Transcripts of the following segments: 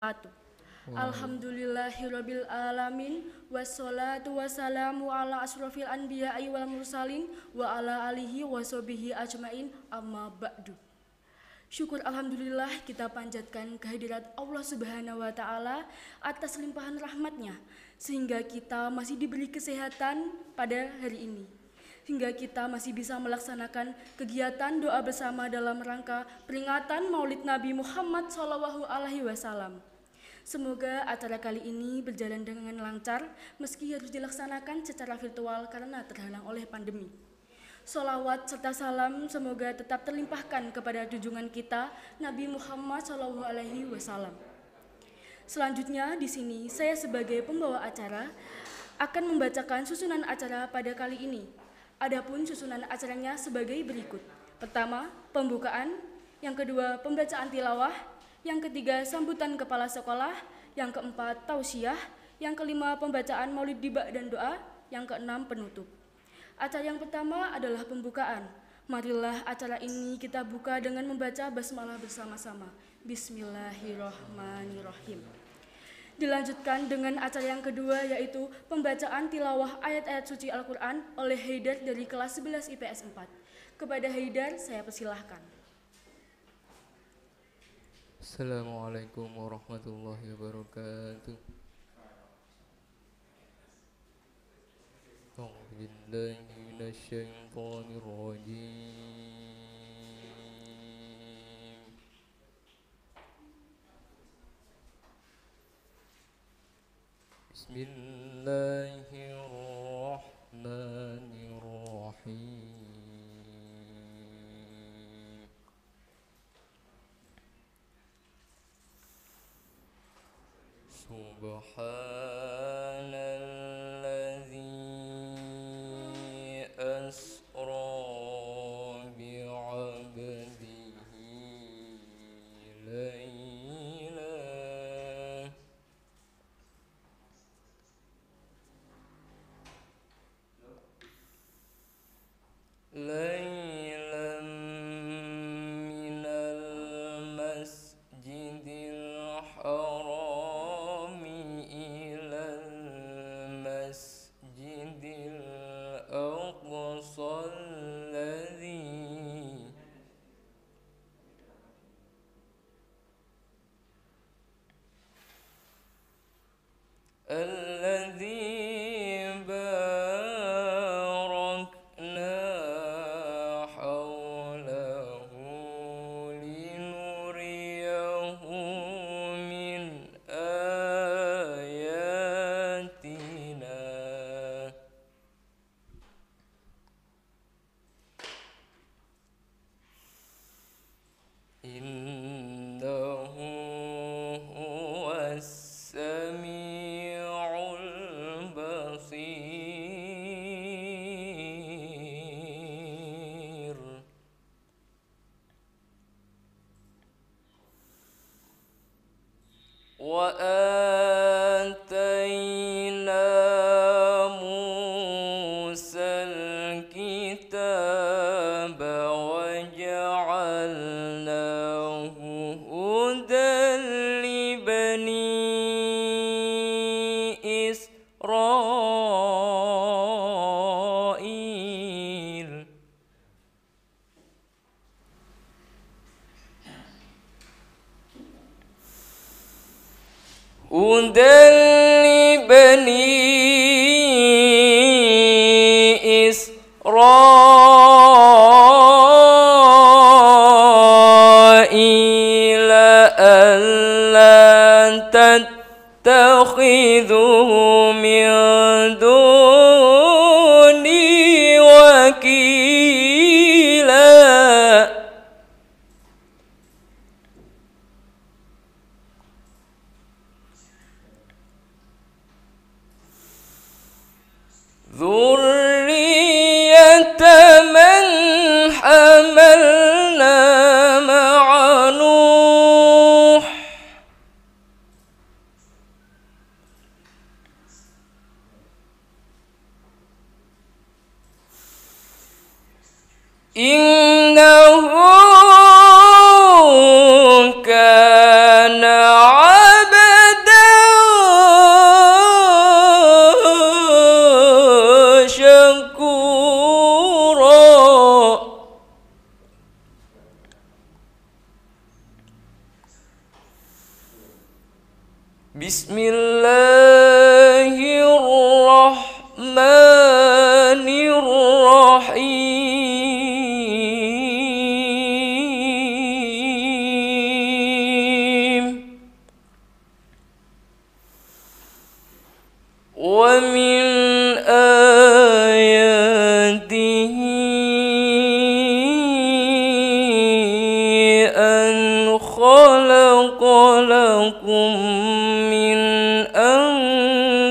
wabarakatuh. Alhamdulillahirabbil alamin wassalatu wassalamu ala asrofil anbiya'i wal mursalin wa ala alihi wa sahbihi ajmain amma ba'du. Syukur alhamdulillah kita panjatkan kehadirat Allah Subhanahu wa taala atas limpahan rahmatnya sehingga kita masih diberi kesehatan pada hari ini. Hingga kita masih bisa melaksanakan kegiatan doa bersama dalam rangka peringatan Maulid Nabi Muhammad SAW. alaihi wasallam. Semoga acara kali ini berjalan dengan lancar meski harus dilaksanakan secara virtual karena terhalang oleh pandemi. Salawat serta salam semoga tetap terlimpahkan kepada junjungan kita Nabi Muhammad SAW. Selanjutnya di sini saya sebagai pembawa acara akan membacakan susunan acara pada kali ini. Adapun susunan acaranya sebagai berikut. Pertama, pembukaan, yang kedua, pembacaan tilawah, yang ketiga sambutan kepala sekolah, yang keempat tausiah, yang kelima pembacaan maulid diba dan doa, yang keenam penutup. Acara yang pertama adalah pembukaan. Marilah acara ini kita buka dengan membaca basmalah bersama-sama. Bismillahirrahmanirrahim. Dilanjutkan dengan acara yang kedua yaitu pembacaan tilawah ayat-ayat suci Al-Quran oleh Haidar dari kelas 11 IPS 4. Kepada Haidar saya persilahkan. Assalamualaikum warahmatullahi wabarakatuh. أعوذ بالله من الشيطان الرجيم بسم الله الرحمن الرحيم سبحان الذي أسرى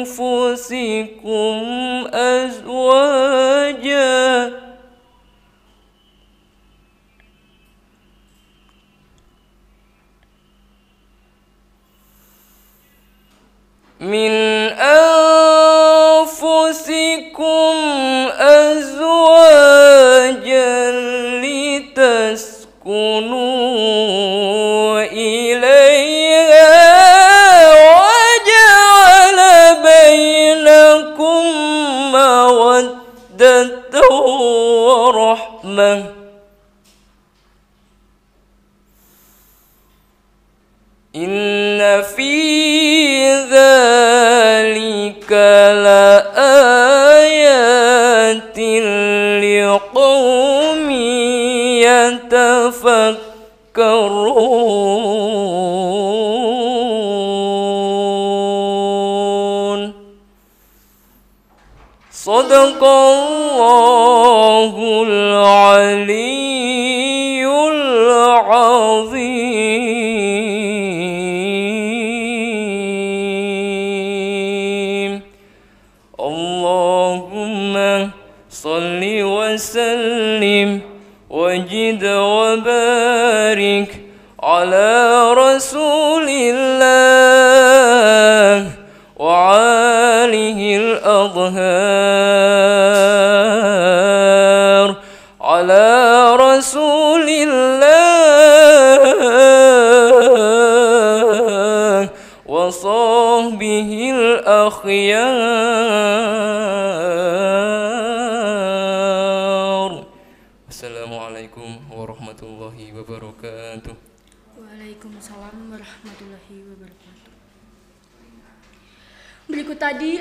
أنفسكم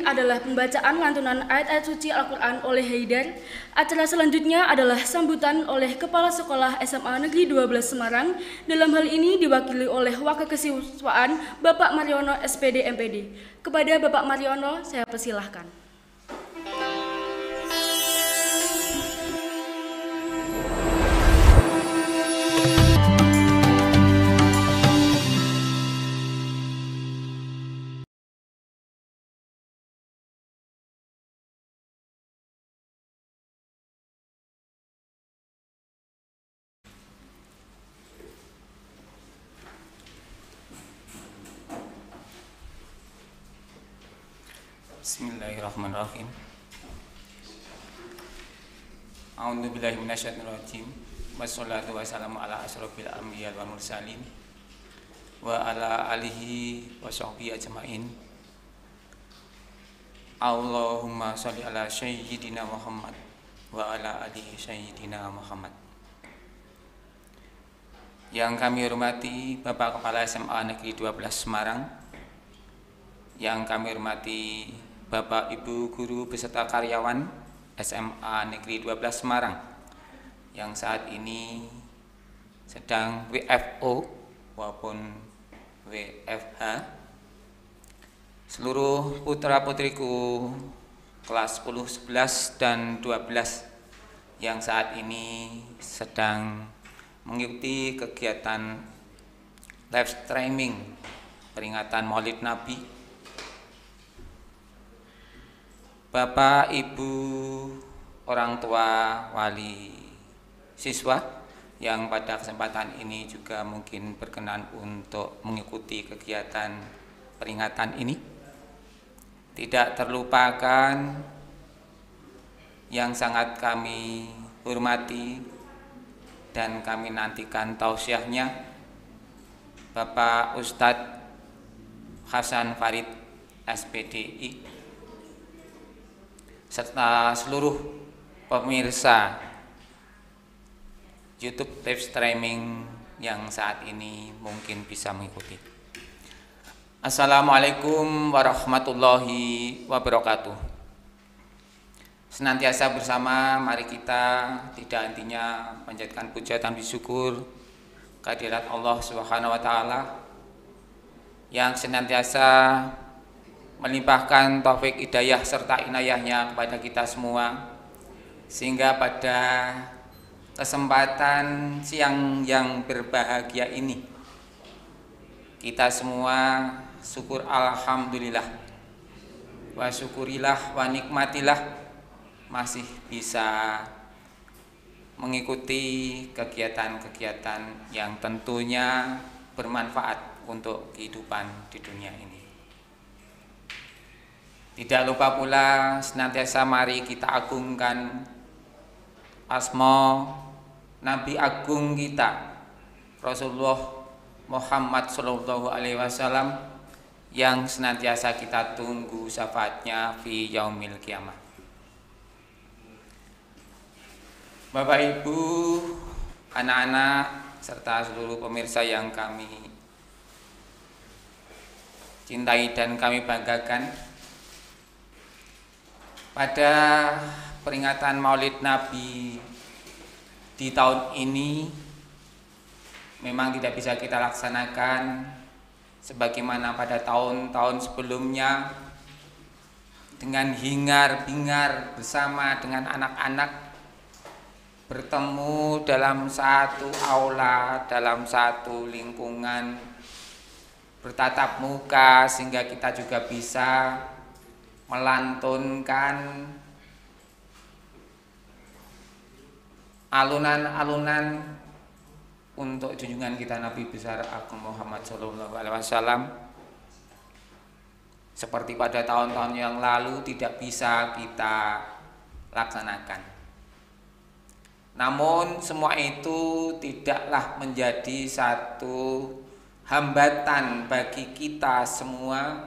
Adalah pembacaan lantunan ayat-ayat suci Al-Quran oleh Haidar. Acara selanjutnya adalah sambutan oleh Kepala Sekolah SMA Negeri 12 Semarang. Dalam hal ini diwakili oleh Wakil Kesiswaan Bapak Mariono SPD MPD. Kepada Bapak Mariono, saya persilahkan. Rajim. Wassalatu wassalamu ala asrofil anbiya wal mursalin wa ala alihi wa sahbihi ajmain. Allahumma sholli ala sayyidina Muhammad wa ala alihi sayyidina Muhammad. Yang kami hormati Bapak Kepala SMA Negeri 12 Semarang, yang kami hormati Bapak Ibu guru beserta karyawan SMA Negeri 12 Semarang yang saat ini sedang WFO maupun WFH seluruh putra putriku kelas 10, 11 dan 12 yang saat ini sedang mengikuti kegiatan live streaming peringatan Maulid Nabi. Bapak, Ibu, orang tua, wali, siswa yang pada kesempatan ini juga mungkin berkenan untuk mengikuti kegiatan peringatan ini. Tidak terlupakan yang sangat kami hormati dan kami nantikan tausiahnya Bapak Ustadz Hasan Farid SPDI serta seluruh pemirsa YouTube live streaming yang saat ini mungkin bisa mengikuti. Assalamualaikum warahmatullahi wabarakatuh. Senantiasa bersama, mari kita tidak hentinya menjadikan puja dan bersyukur kehadirat Allah Subhanahu wa taala yang senantiasa melimpahkan taufik hidayah serta inayahnya kepada kita semua sehingga pada kesempatan siang yang berbahagia ini. Kita semua syukur alhamdulillah. Wa syukurilah wa nikmatilah. Masih bisa mengikuti kegiatan-kegiatan yang tentunya bermanfaat untuk kehidupan di dunia ini. Tidak lupa pula senantiasa mari kita agungkan asma Nabi Agung kita Rasulullah Muhammad Shallallahu Alaihi Wasallam yang senantiasa kita tunggu syafaatnya fi yaumil kiamah. Bapak Ibu, anak-anak serta seluruh pemirsa yang kami cintai dan kami banggakan pada peringatan Maulid Nabi di tahun ini memang tidak bisa kita laksanakan sebagaimana pada tahun-tahun sebelumnya dengan hingar-bingar bersama dengan anak-anak bertemu dalam satu aula, dalam satu lingkungan bertatap muka sehingga kita juga bisa melantunkan alunan-alunan untuk junjungan kita Nabi besar Agung Muhammad Shallallahu Alaihi Wasallam seperti pada tahun-tahun yang lalu tidak bisa kita laksanakan. Namun semua itu tidaklah menjadi satu hambatan bagi kita semua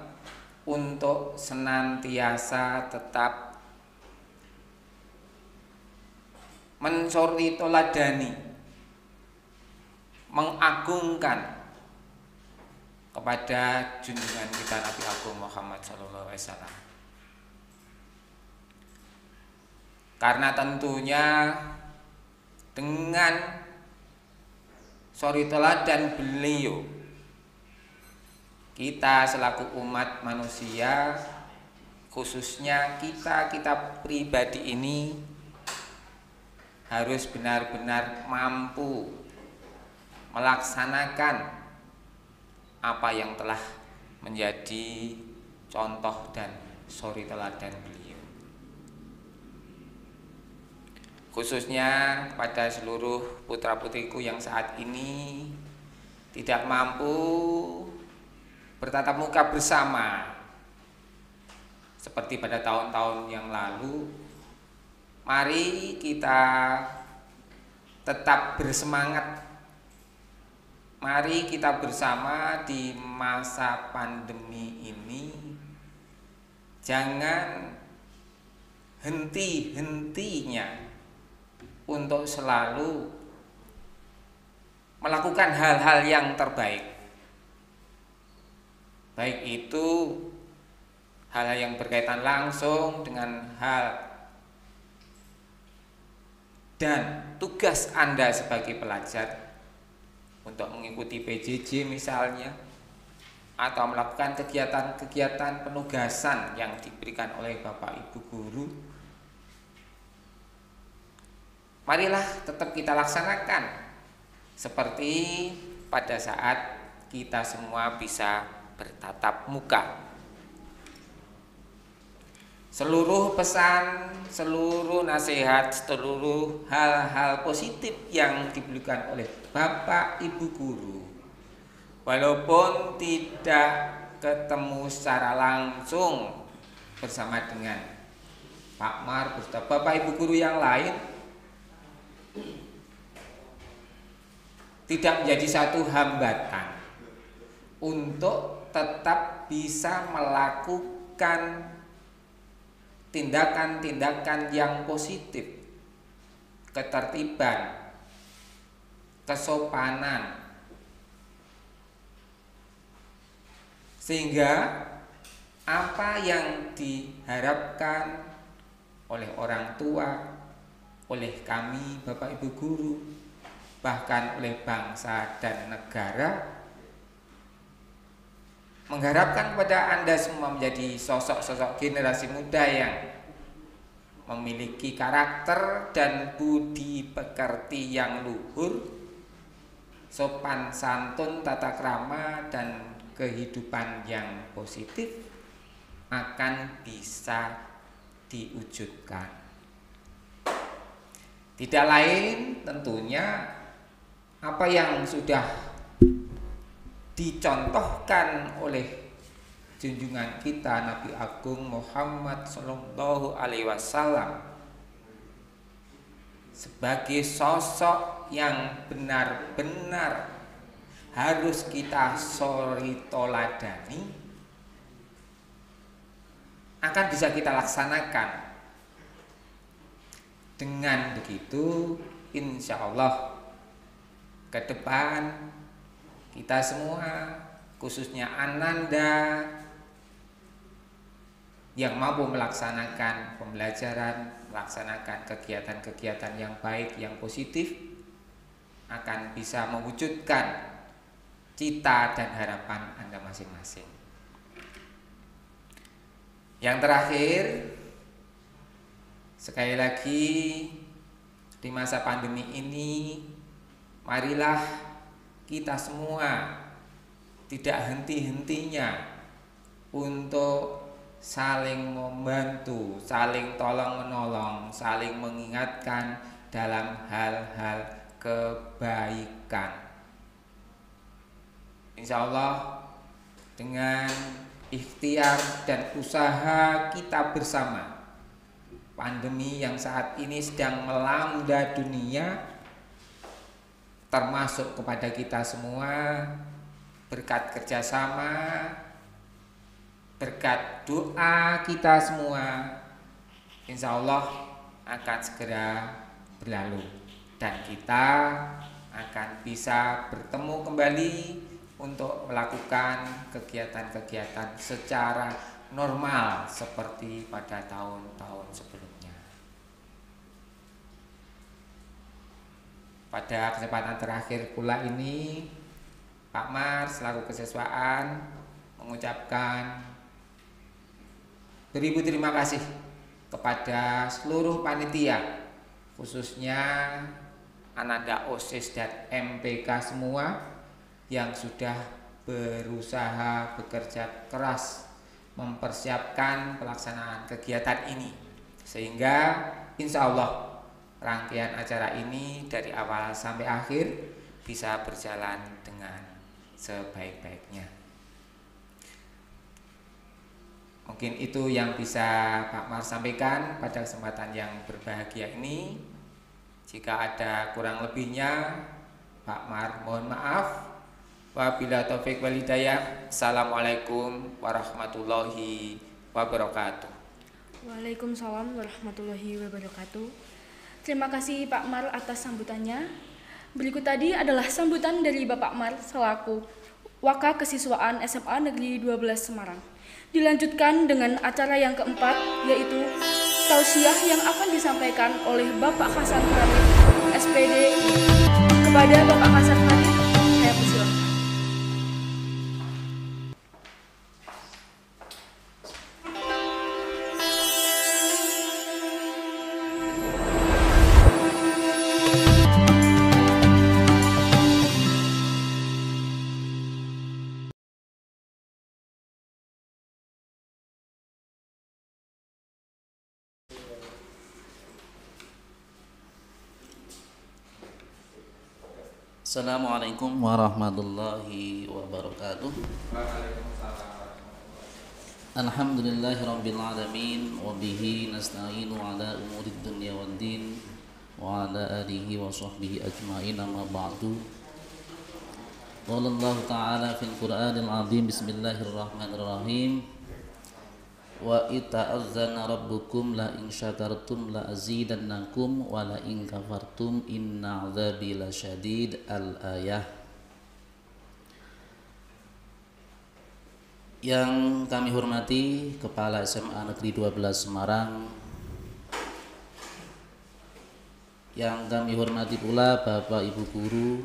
untuk senantiasa tetap mensori toladani mengagungkan kepada junjungan kita Nabi Agung Muhammad Sallallahu Alaihi Wasallam. Karena tentunya dengan sori teladan beliau kita selaku umat manusia khususnya kita kita pribadi ini harus benar-benar mampu melaksanakan apa yang telah menjadi contoh dan sori teladan beliau. Khususnya pada seluruh putra putriku yang saat ini tidak mampu bertatap muka bersama seperti pada tahun-tahun yang lalu mari kita tetap bersemangat. Mari kita bersama di masa pandemi ini. Jangan henti-hentinya untuk selalu melakukan hal-hal yang terbaik. Baik itu hal-hal yang berkaitan langsung dengan hal dan tugas Anda sebagai pelajar untuk mengikuti PJJ misalnya atau melakukan kegiatan-kegiatan penugasan yang diberikan oleh Bapak Ibu guru marilah tetap kita laksanakan seperti pada saat kita semua bisa bertatap muka. Seluruh pesan, seluruh nasihat, seluruh hal-hal positif yang diberikan oleh Bapak Ibu guru. Walaupun tidak ketemu secara langsung bersama dengan Pak Mar Bapak Ibu guru yang lain tidak menjadi satu hambatan untuk tetap bisa melakukan tindakan-tindakan yang positif, ketertiban, kesopanan, Sehingga apa yang diharapkan oleh orang tua, oleh kami Bapak Ibu guru, bahkan oleh bangsa dan negara mengharapkan kepada Anda semua menjadi sosok-sosok generasi muda yang memiliki karakter dan budi pekerti yang luhur, sopan santun, tata krama dan kehidupan yang positif akan bisa diwujudkan. Tidak lain tentunya apa yang sudah dicontohkan oleh junjungan kita Nabi Agung Muhammad Sallallahu Alaihi Wasallam sebagai sosok yang benar-benar harus kita sori toladani akan bisa kita laksanakan. Dengan begitu insya Allah ke depan kita semua khususnya Ananda yang mampu melaksanakan pembelajaran, melaksanakan kegiatan-kegiatan yang baik, yang positif akan bisa mewujudkan cita dan harapan Anda masing-masing. Yang terakhir, sekali lagi di masa pandemi ini marilah kita semua tidak henti-hentinya untuk saling membantu, saling tolong menolong, saling mengingatkan dalam hal-hal kebaikan. Insya Allah dengan ikhtiar dan usaha kita bersama pandemi yang saat ini sedang melanda dunia termasuk kepada kita semua berkat kerjasama berkat doa kita semua insya Allah akan segera berlalu dan kita akan bisa bertemu kembali untuk melakukan kegiatan-kegiatan secara normal seperti pada tahun-tahun sebelumnya. Pada kesempatan terakhir pula ini Pak Mar selaku kesiswaan mengucapkan beribu terima kasih kepada seluruh panitia khususnya Ananda OSIS dan MPK semua yang sudah berusaha bekerja keras mempersiapkan pelaksanaan kegiatan ini. Sehingga insya Allah rangkaian acara ini dari awal sampai akhir bisa berjalan dengan sebaik-baiknya. Mungkin itu yang bisa Pak Mar sampaikan pada kesempatan yang berbahagia ini. Jika ada kurang lebihnya, Pak Mar mohon maaf. Wabila taufik walidayah. Assalamualaikum warahmatullahi wabarakatuh. Waalaikumsalam warahmatullahi wabarakatuh. Terima kasih Pak Mar atas sambutannya. Berikut tadi adalah sambutan dari Bapak Mar selaku Waka Kesiswaan SMA Negeri 12 Semarang. Dilanjutkan dengan acara yang keempat yaitu tausiah yang akan disampaikan oleh Bapak Hasan Khalid SPD kepada Bapak Hasan Khalid. Assalamualaikum warahmatullahi wabarakatuh. Alhamdulillahi rabbil alamin wa bihi nasta'inu ala umurid dunya wad din wa ala alihi wa sahbihi ajma'in amma ba'du. Qala Ta'ala fil Qur'anil azim bismillahirrahmanirrahim wa ita'azzana rabbukum la in syakartum la azidannakum wa la in kafartum inna azabi lasyadid al ayah. Yang kami hormati Kepala SMA Negeri 12 Semarang. Yang kami hormati pula Bapak Ibu Guru,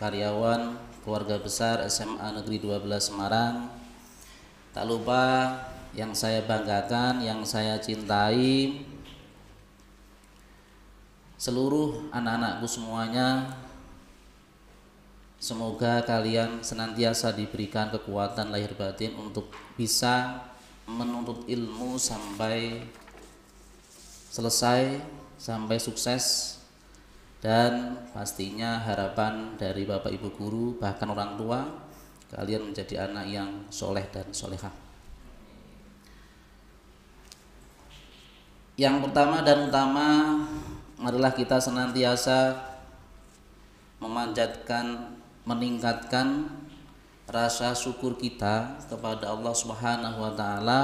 karyawan, keluarga besar SMA Negeri 12 Semarang. Tak lupa yang saya banggakan, yang saya cintai Seluruh anak-anakku semuanya Semoga kalian senantiasa diberikan kekuatan lahir batin untuk bisa menuntut ilmu sampai selesai, sampai sukses dan pastinya harapan dari Bapak Ibu guru bahkan orang tua kalian menjadi anak yang soleh dan solehah. Yang pertama dan utama adalah kita senantiasa memanjatkan meningkatkan rasa syukur kita kepada Allah Subhanahu wa taala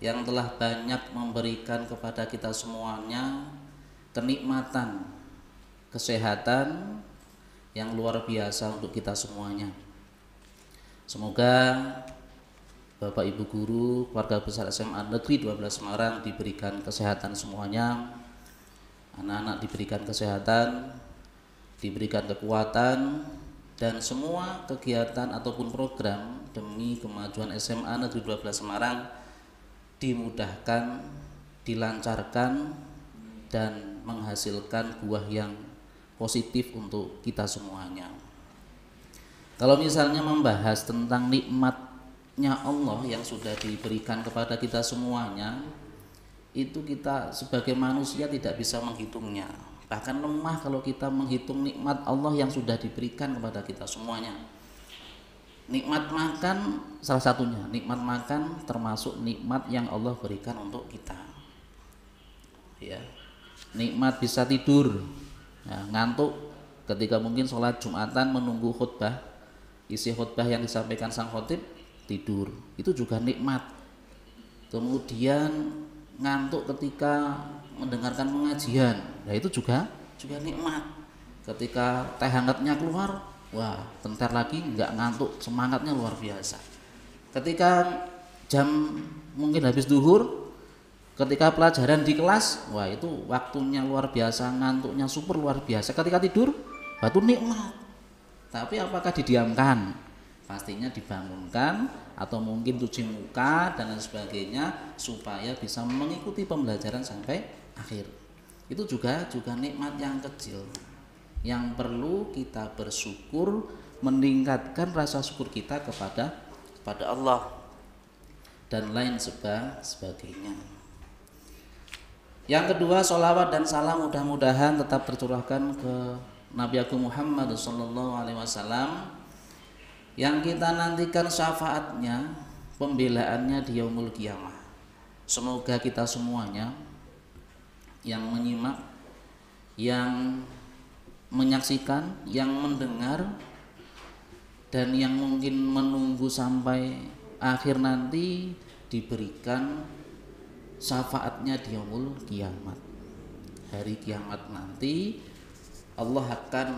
yang telah banyak memberikan kepada kita semuanya kenikmatan kesehatan yang luar biasa untuk kita semuanya. Semoga Bapak Ibu guru, keluarga besar SMA Negeri 12 Semarang diberikan kesehatan semuanya. Anak-anak diberikan kesehatan, diberikan kekuatan, dan semua kegiatan ataupun program demi kemajuan SMA Negeri 12 Semarang dimudahkan, dilancarkan dan menghasilkan buah yang positif untuk kita semuanya. Kalau misalnya membahas tentang nikmatnya Allah yang sudah diberikan kepada kita semuanya, itu kita sebagai manusia tidak bisa menghitungnya Bahkan lemah kalau kita menghitung nikmat Allah yang sudah diberikan kepada kita semuanya. Nikmat makan salah satunya, nikmat makan termasuk nikmat yang Allah berikan untuk kita. Ya. Nikmat bisa tidur, ya, ngantuk ketika mungkin sholat Jumatan menunggu khutbah, isi khutbah yang disampaikan sang khotib tidur, itu juga nikmat. Kemudian ngantuk ketika mendengarkan pengajian. Ya itu juga juga nikmat. Ketika teh hangatnya keluar wah bentar lagi nggak ngantuk semangatnya luar biasa. Ketika jam mungkin habis duhur ketika pelajaran di kelas wah itu waktunya luar biasa ngantuknya super luar biasa. Ketika tidur batu nikmat. Tapi apakah didiamkan pastinya dibangunkan atau mungkin cuci muka dan lain sebagainya supaya bisa mengikuti pembelajaran sampai akhir. Itu juga juga nikmat yang kecil. Yang perlu kita bersyukur meningkatkan rasa syukur kita kepada kepada Allah dan lain seba, sebagainya. Yang kedua, solawat dan salam mudah-mudahan tetap tercurahkan ke Nabi Agung Muhammad Wasallam yang kita nantikan syafaatnya, pembelaannya di yaumul kiamah. Semoga kita semuanya yang menyimak, yang menyaksikan, yang mendengar, dan yang mungkin menunggu sampai akhir nanti diberikan syafaatnya di yaumul kiamat. Hari kiamat nanti Allah akan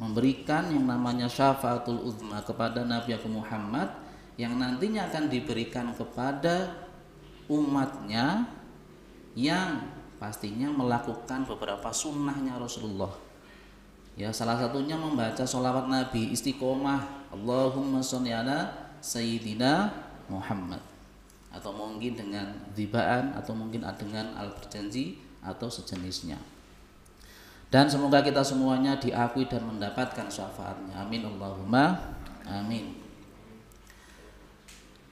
memberikan yang namanya syafaatul uzma kepada Nabi Muhammad yang nantinya akan diberikan kepada umatnya yang pastinya melakukan beberapa sunnahnya Rasulullah. Ya salah satunya membaca sholawat Nabi istiqomah Allahumma sholli ala Sayyidina Muhammad. Atau mungkin dengan dibaan atau mungkin dengan al berjanji atau sejenisnya dan semoga kita semuanya diakui dan mendapatkan syafaatnya. Amin Allahumma amin.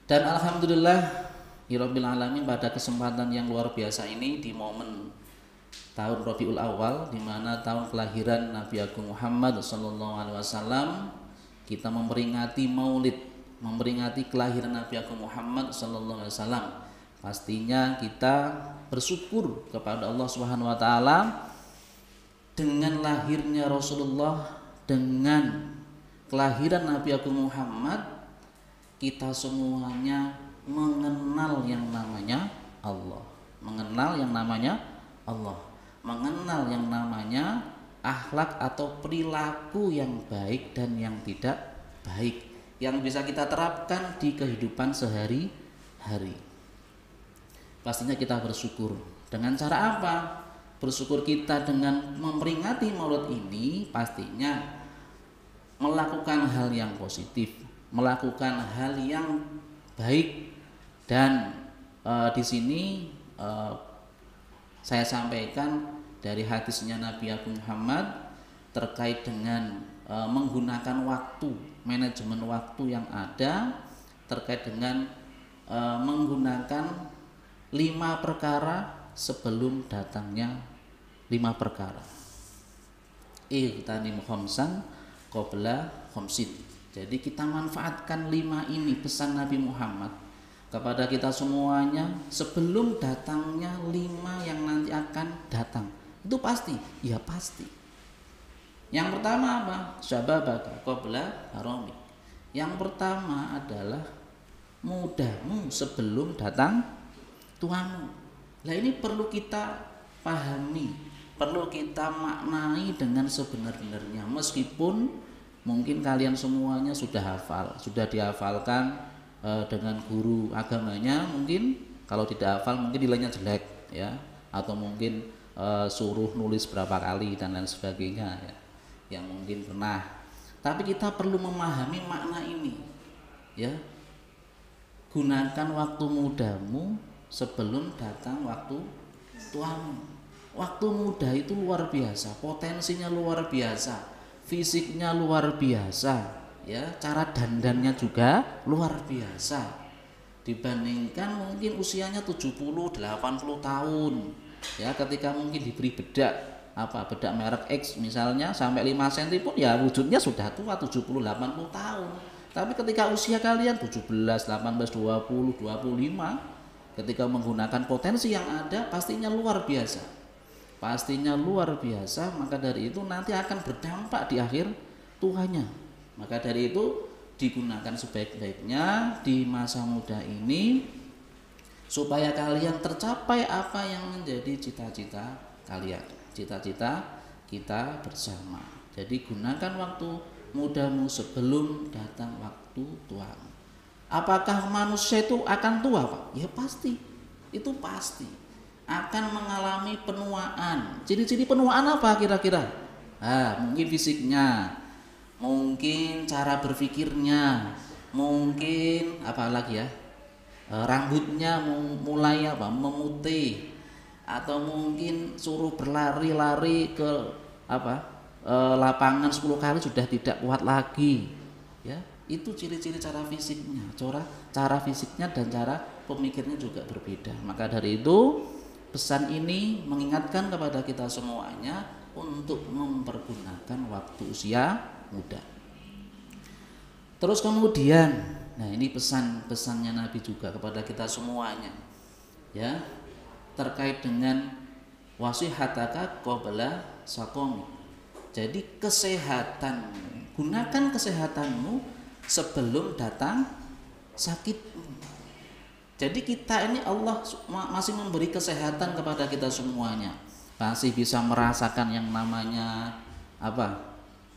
Dan Alhamdulillah Irobil ya Alamin pada kesempatan yang luar biasa ini di momen tahun Rabiul Awal di mana tahun kelahiran Nabi Agung Muhammad Sallallahu Alaihi Wasallam kita memperingati Maulid memperingati kelahiran Nabi Agung Muhammad Sallallahu Alaihi Wasallam. Pastinya kita bersyukur kepada Allah Subhanahu Wa Taala dengan lahirnya Rasulullah dengan kelahiran Nabi Agung Muhammad kita semuanya mengenal yang namanya Allah mengenal yang namanya Allah mengenal yang namanya akhlak atau perilaku yang baik dan yang tidak baik yang bisa kita terapkan di kehidupan sehari-hari. Pastinya kita bersyukur. Dengan cara apa? Bersyukur kita dengan memperingati Maulid ini pastinya melakukan hal yang positif, melakukan hal yang baik. Dan e, di sini e, saya sampaikan dari hadisnya Nabi Agung Muhammad terkait dengan e, menggunakan waktu, manajemen waktu yang ada terkait dengan e, menggunakan lima perkara sebelum datangnya lima perkara. Ihtanim khamsan qabla khamsin. Jadi kita manfaatkan lima ini pesan Nabi Muhammad kepada kita semuanya sebelum datangnya lima yang nanti akan datang. Itu pasti, ya pasti. Yang pertama apa? Syababaka qabla haramik. Yang pertama adalah mudamu sebelum datang tuamu. Nah ini perlu kita pahami, perlu kita maknai dengan sebenar-benarnya. Meskipun mungkin kalian semuanya sudah hafal, sudah dihafalkan e, dengan guru agamanya mungkin kalau tidak hafal mungkin nilainya jelek ya. Atau mungkin e, suruh nulis berapa kali dan lain sebagainya ya. Yang mungkin pernah. Tapi kita perlu memahami makna ini ya. Gunakan waktu mudamu sebelum datang waktu tuamu waktu muda itu luar biasa potensinya luar biasa fisiknya luar biasa ya cara dandannya juga luar biasa dibandingkan mungkin usianya 70 80 tahun ya ketika mungkin diberi bedak apa bedak merek X misalnya sampai 5 cm pun ya wujudnya sudah tua 70 80 tahun. Tapi ketika usia kalian 17, 18, 20, 25 ketika menggunakan potensi yang ada pastinya luar biasa. Pastinya luar biasa, maka dari itu nanti akan berdampak di akhir tuanya. Maka dari itu digunakan sebaik-baiknya di masa muda ini supaya kalian tercapai apa yang menjadi cita-cita kalian cita-cita kita bersama. Jadi gunakan waktu mudamu sebelum datang waktu tuamu. Apakah manusia itu akan tua, Pak? Ya pasti. Itu pasti akan mengalami penuaan. Ciri-ciri penuaan apa kira-kira? Ah, mungkin fisiknya, mungkin cara berpikirnya, mungkin apa lagi ya? Eh, rambutnya mulai apa? memutih, atau mungkin suruh berlari-lari ke apa e, lapangan 10 kali sudah tidak kuat lagi ya itu ciri-ciri cara fisiknya cara cara fisiknya dan cara pemikirnya juga berbeda maka dari itu pesan ini mengingatkan kepada kita semuanya untuk mempergunakan waktu usia muda terus kemudian nah ini pesan-pesannya Nabi juga kepada kita semuanya ya terkait dengan wasihataka qabla sakomi. Jadi kesehatan, gunakan kesehatanmu sebelum datang sakit. Jadi kita ini Allah masih memberi kesehatan kepada kita semuanya. Masih bisa merasakan yang namanya apa?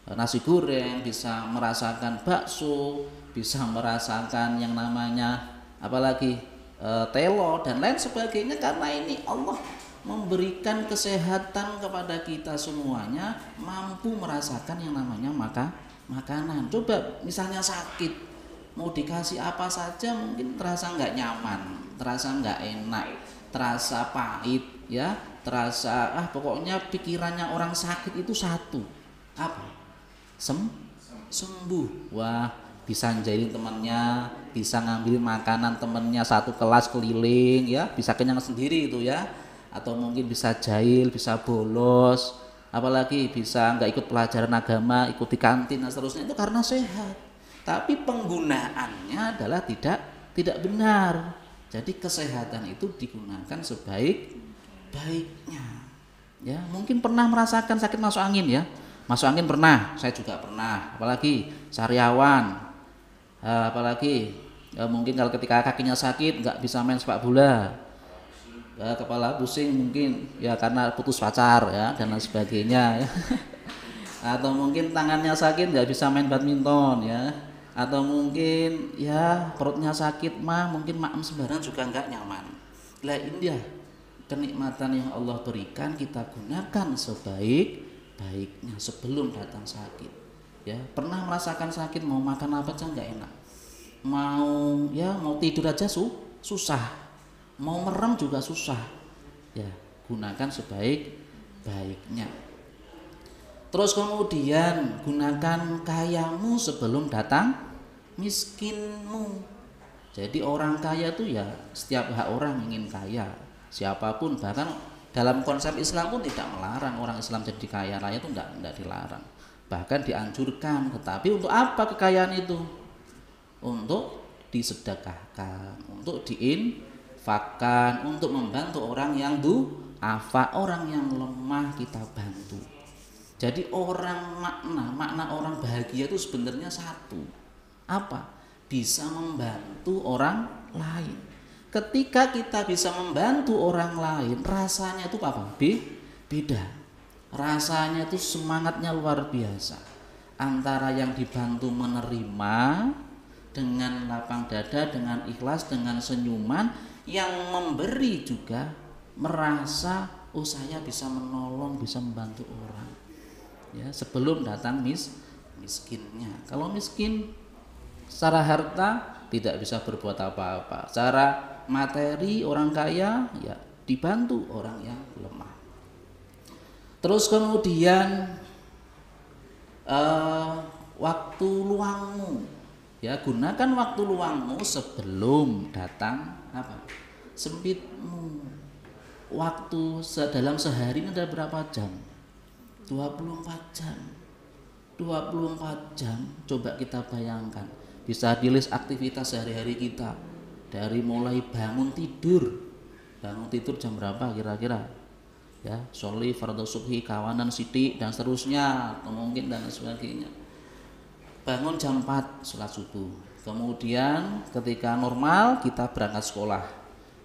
nasi goreng, bisa merasakan bakso, bisa merasakan yang namanya apalagi e, telo dan lain sebagainya karena ini Allah memberikan kesehatan kepada kita semuanya mampu merasakan yang namanya maka makanan. Coba misalnya sakit mau dikasih apa saja mungkin terasa nggak nyaman terasa nggak enak terasa pahit ya terasa ah pokoknya pikirannya orang sakit itu satu. Apa? Sem sembuh. Wah bisa jadi temannya bisa ngambil makanan temennya satu kelas keliling ya bisa kenyang sendiri itu ya. Atau mungkin bisa jahil bisa bolos apalagi bisa nggak ikut pelajaran agama ikut di kantin dan seterusnya itu karena sehat. Tapi penggunaannya adalah tidak tidak benar. Jadi kesehatan itu digunakan sebaik baiknya. Ya mungkin pernah merasakan sakit masuk angin ya? Masuk angin pernah saya juga pernah. Apalagi sariawan. Eh, apalagi ya mungkin kalau ketika kakinya sakit nggak bisa main sepak bola ya, kepala pusing mungkin ya karena putus pacar ya dan lain sebagainya ya. atau mungkin tangannya sakit nggak bisa main badminton ya. Atau mungkin ya perutnya sakit mah mungkin makan sembarang juga nggak nyaman. Lah ini dia kenikmatan yang Allah berikan kita gunakan sebaik baiknya sebelum datang sakit ya. Pernah merasakan sakit mau makan apa aja nggak enak. Mau ya mau tidur aja su susah mau merem juga susah. Ya gunakan sebaik baiknya terus kemudian gunakan kayamu sebelum datang miskinmu. Jadi orang kaya itu ya setiap hak orang ingin kaya. Siapa pun bahkan dalam konsep Islam pun tidak melarang orang Islam jadi kaya raya itu tidak tidak dilarang. Bahkan dianjurkan. Tetapi untuk apa kekayaan itu? Untuk disedekahkan, untuk diinfakkan, untuk membantu orang yang apa orang yang lemah kita bantu. Jadi orang makna, makna orang bahagia itu sebenarnya satu. Apa? Bisa membantu orang lain. Ketika kita bisa membantu orang lain, rasanya itu apa? Beda. Rasanya itu semangatnya luar biasa. Antara yang dibantu menerima dengan lapang dada, dengan ikhlas, dengan senyuman yang memberi juga merasa oh saya bisa menolong, bisa membantu orang. Ya, sebelum datang mis miskinnya. Kalau miskin secara harta tidak bisa berbuat apa-apa. Secara materi orang kaya ya dibantu orang yang lemah. Terus kemudian uh, waktu luangmu ya gunakan waktu luangmu sebelum datang apa? Sempitmu. Waktu dalam sehari ini ada berapa jam? 24 jam. 24 jam coba kita bayangkan. Bisa dilis aktivitas sehari-hari kita. Dari mulai bangun tidur. Bangun tidur jam berapa kira-kira? Ya soli fardu subhi kawanan sidik dan seterusnya. Atau mungkin dan sebagainya. Bangun jam 4 sholat subuh kemudian ketika normal kita berangkat sekolah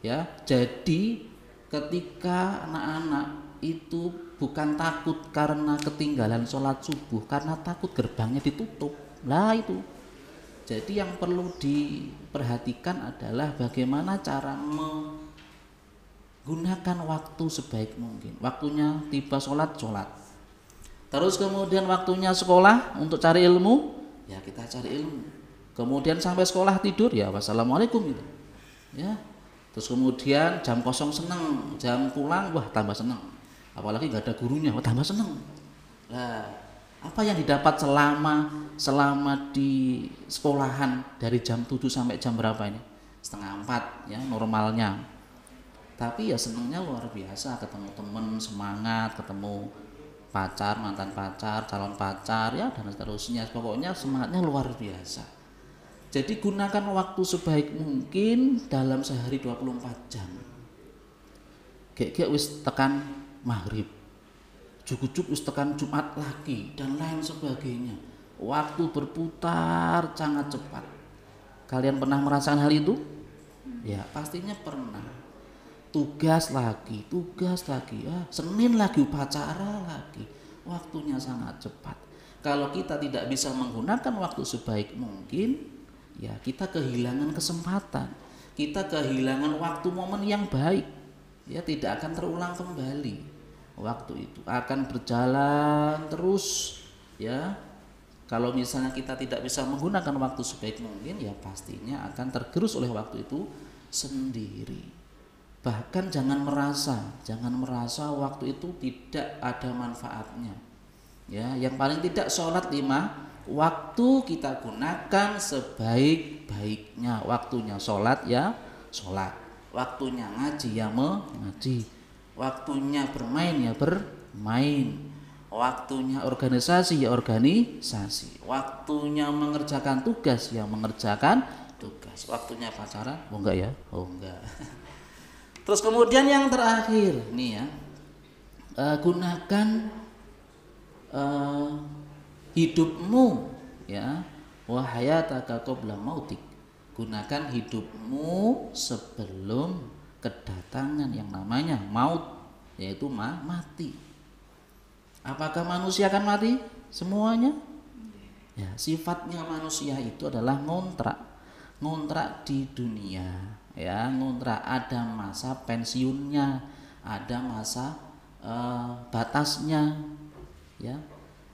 ya. Jadi ketika anak-anak itu bukan takut karena ketinggalan sholat subuh karena takut gerbangnya ditutup. Lah itu. Jadi yang perlu diperhatikan adalah bagaimana cara menggunakan waktu sebaik mungkin. Waktunya tiba sholat sholat. Terus kemudian waktunya sekolah untuk cari ilmu ya kita cari ilmu kemudian sampai sekolah tidur ya wassalamualaikum gitu. Ya. Terus kemudian jam kosong seneng jam pulang wah tambah seneng. Apalagi nggak ada gurunya wah tambah seneng. Lah apa yang didapat selama selama di sekolahan dari jam 7 sampai jam berapa ini? Setengah empat ya normalnya. Tapi ya senengnya luar biasa ketemu temen semangat ketemu pacar, mantan pacar, calon pacar ya dan seterusnya. Pokoknya semangatnya luar biasa. Jadi gunakan waktu sebaik mungkin dalam sehari 24 jam. Kayak wis tekan maghrib. Cukup-cukup wis tekan Jumat lagi dan lain sebagainya. Waktu berputar sangat cepat. Kalian pernah merasakan hal itu? Ya, pastinya pernah tugas lagi, tugas lagi, ya Senin lagi upacara lagi. Waktunya sangat cepat. Kalau kita tidak bisa menggunakan waktu sebaik mungkin, ya kita kehilangan kesempatan. Kita kehilangan waktu momen yang baik. Ya tidak akan terulang kembali. Waktu itu akan berjalan terus ya. Kalau misalnya kita tidak bisa menggunakan waktu sebaik mungkin ya pastinya akan tergerus oleh waktu itu sendiri. Bahkan jangan merasa, jangan merasa waktu itu tidak ada manfaatnya. Ya, yang paling tidak sholat lima waktu kita gunakan sebaik-baiknya. Waktunya sholat ya sholat, waktunya ngaji ya mengaji, waktunya bermain ya bermain, waktunya organisasi ya organisasi, waktunya mengerjakan tugas ya mengerjakan tugas, waktunya pacaran, oh enggak ya, oh enggak. Terus kemudian yang terakhir nih ya, uh, gunakan uh, hidupmu ya, wahayataka qabla mautik. Gunakan hidupmu sebelum kedatangan yang namanya maut, yaitu mati. Apakah manusia akan mati semuanya? Ya, sifatnya manusia itu adalah ngontrak. Ngontrak di dunia, ya, ngontrak ada masa pensiunnya, ada masa eh, batasnya. Ya.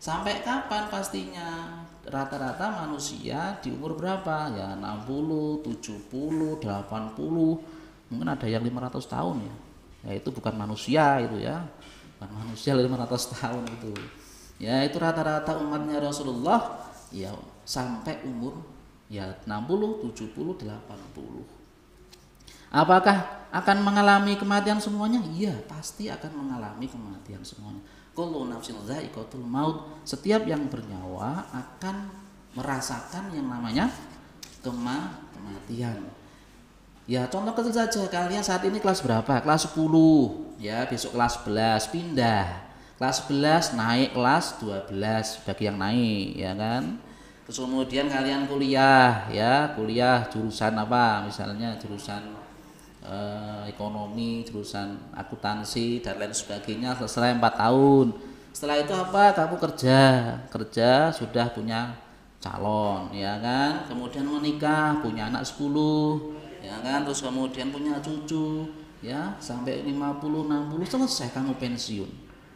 Sampai kapan pastinya? Rata-rata manusia di umur berapa? Ya 60, 70, 80. Mungkin ada yang 500 tahun ya. Ya itu bukan manusia itu ya. Bukan manusia 500 tahun itu. Ya itu rata-rata umatnya Rasulullah ya sampai umur ya 60, 70, 80. Apakah akan mengalami kematian semuanya? Iya, pasti akan mengalami kematian semuanya. Kullu nafsin dha'iqatul maut. Setiap yang bernyawa akan merasakan yang namanya kema kematian. Ya, contoh kecil saja. Kalian saat ini kelas berapa? Kelas 10. Ya, besok kelas 11 pindah. Kelas 11 naik kelas 12 bagi yang naik, ya kan? Terus kemudian kalian kuliah, ya, kuliah jurusan apa? Misalnya jurusan eh, ekonomi, jurusan akuntansi dan lain sebagainya selesai empat tahun. Setelah itu apa? Kamu kerja, kerja sudah punya calon, ya kan? Kemudian menikah, punya anak 10, ya kan? Terus kemudian punya cucu, ya sampai 50, 60 selesai kamu pensiun.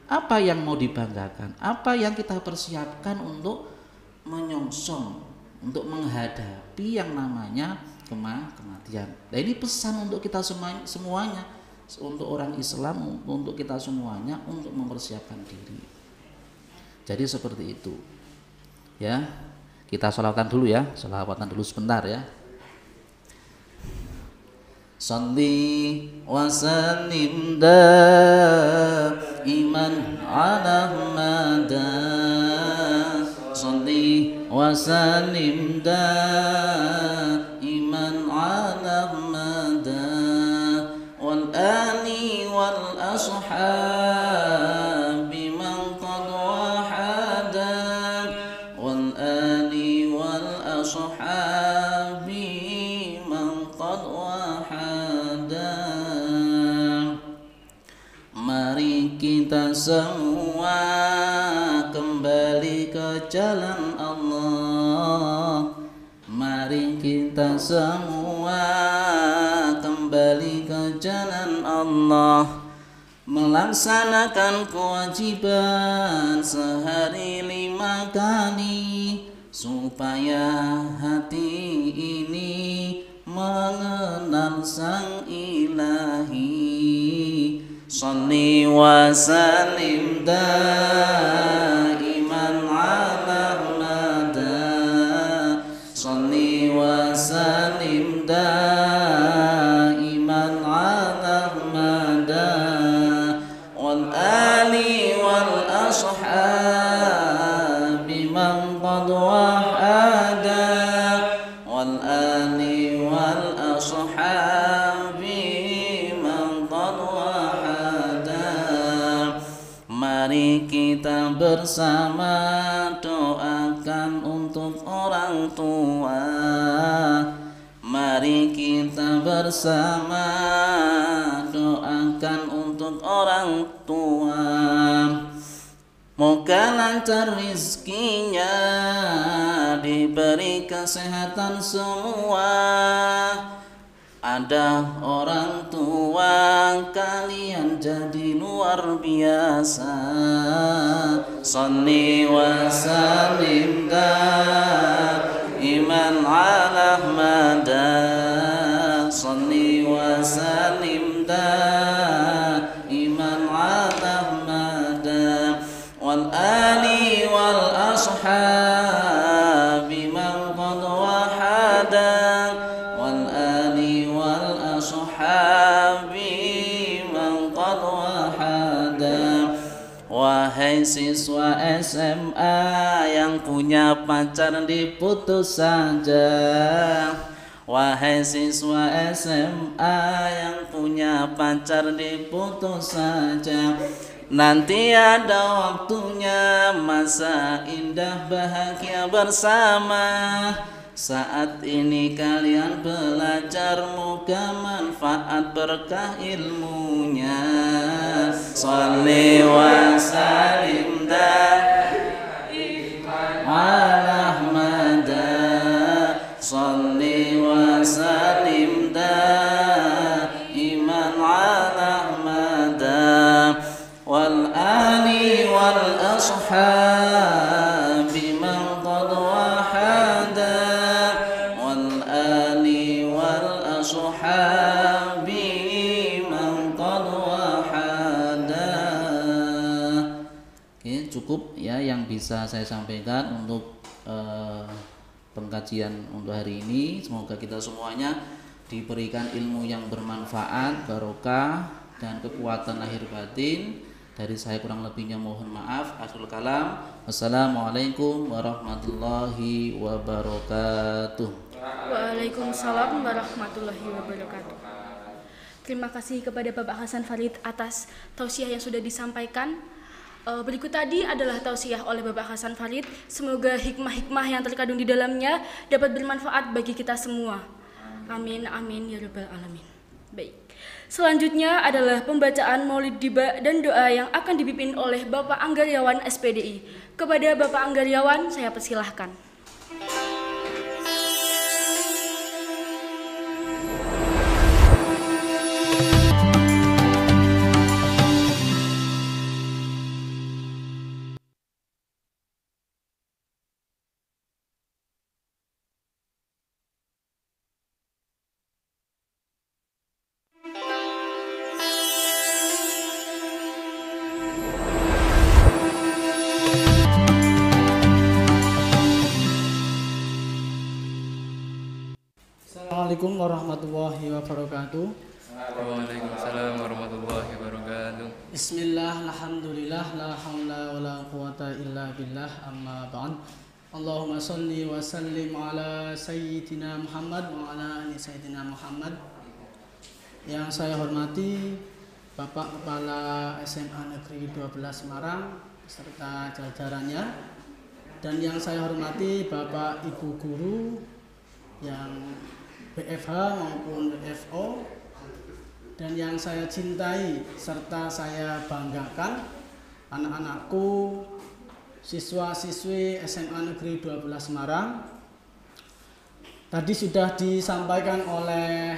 Apa yang mau dibanggakan? Apa yang kita persiapkan untuk menyongsong, untuk menghadapi yang namanya kema kematian. Nah ini pesan untuk kita semua, semuanya, untuk orang Islam, untuk kita semuanya, untuk mempersiapkan diri. Jadi seperti itu, ya. Kita sholawatan dulu ya, sholawatan dulu sebentar ya. Salli wa sallim daiman ala Ahmada Salli wa sallim daiman ala Ahmada Wal ali wal ashabi man qad wahada Wal ali wal ashabi man qad wahada Mari kita semua Melaksanakan kewajiban sehari lima kali Supaya hati ini mengenal sang ilahi. Salli wa sallim daiman bersama doakan untuk orang tua. Moga lancar rizkinya Diberi kesehatan semua. Ada orang tua Kalian jadi luar biasa. Salli wa sallim Iman ala Ahmada Ahmada Wal ali wal ashabi man qad wahada. Wal ali wal ashabi man qad wahada. Wahai siswa SMA yang punya pacar diputus saja Wahai siswa SMA yang punya pacar diputus saja Nanti ada waktunya masa indah bahagia bersama. Saat ini kalian belajar moga manfaat berkah ilmunya. Salli wa sallim ala وسلم دائما على أحمد والآل والأصحاب من قد وحدا والآل والأصحاب من قد وحدا Oke, cukup ya yang bisa saya sampaikan untuk uh, pengkajian untuk hari ini. Semoga kita semuanya diberikan ilmu yang bermanfaat, barokah dan kekuatan lahir batin. Dari saya kurang lebihnya mohon maaf. Akhirul kalam. Wassalamualaikum warahmatullahi wabarakatuh. Waalaikumsalam warahmatullahi wabarakatuh. Terima kasih kepada Bapak Hasan Farid atas tausiah yang sudah disampaikan. Eh, Berikut tadi adalah tausiah oleh Bapak Hasan Farid. Semoga hikmah-hikmah yang terkandung di dalamnya dapat bermanfaat bagi kita semua. Amin, amin, ya Rabbal Alamin. Baik. Selanjutnya adalah pembacaan Maulid Diba dan doa yang akan dipimpin oleh Bapak Anggaryawan SPDI. Kepada Bapak Anggaryawan, saya persilahkan. Assalamualaikum warahmatullahi wabarakatuh. Waalaikumsalam warahmatullahi wabarakatuh. Bismillah, alhamdulillah, la haula wa la quwata illa billah, amma ba'd. Allahumma salli wa sallim ala sayyidina Muhammad wa ala ali sayyidina Muhammad. Yang saya hormati Bapak Kepala SMA Negeri 12 Semarang beserta jajarannya dan yang saya hormati Bapak Ibu guru yang BFH maupun BFO dan yang saya cintai serta saya banggakan anak-anakku siswa-siswi SMA Negeri 12 Semarang. Tadi sudah disampaikan oleh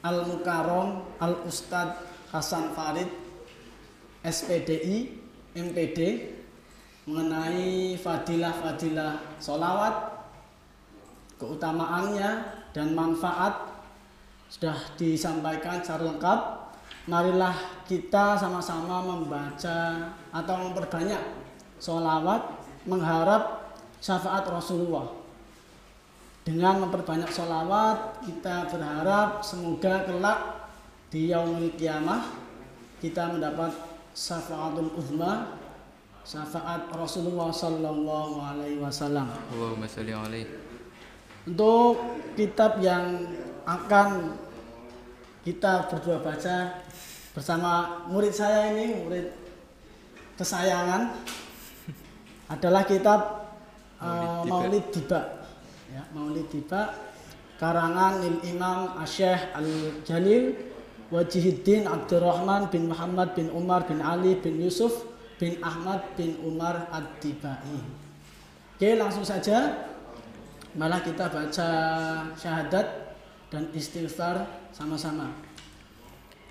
Al Mukarom Al Ustadz Hasan Farid SPDI MPD mengenai fadilah-fadilah solawat keutamaannya dan manfaat sudah disampaikan secara lengkap. Marilah kita sama-sama membaca atau memperbanyak sholawat mengharap syafaat Rasulullah. Dengan memperbanyak sholawat kita berharap semoga kelak di yaumul kiamah kita mendapat syafaatul uzma syafaat Rasulullah Sallallahu Alaihi Wasallam. Allahumma salli alaihi. Untuk kitab yang akan kita berdua baca bersama murid saya ini, murid kesayangan adalah kitab uh, Maulid Maulid Diba. Ya, Maulid Diba karangan Imam Asyikh Al-Jalil Wajihuddin Abdurrahman bin Muhammad bin Umar bin Ali bin Yusuf bin Ahmad bin Umar Ad-Dibai. Oke, langsung saja malah kita baca syahadat dan istighfar sama-sama.